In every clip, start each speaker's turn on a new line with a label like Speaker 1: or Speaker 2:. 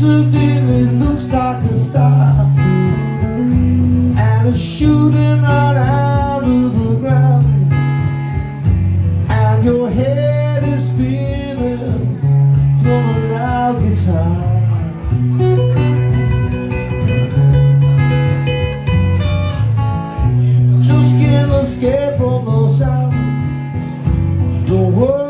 Speaker 1: something that looks like a star. And it's shooting right out of the ground. And your head is spinning from a loud guitar. Just can't escape from the sound. Don't worry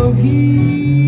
Speaker 1: So he.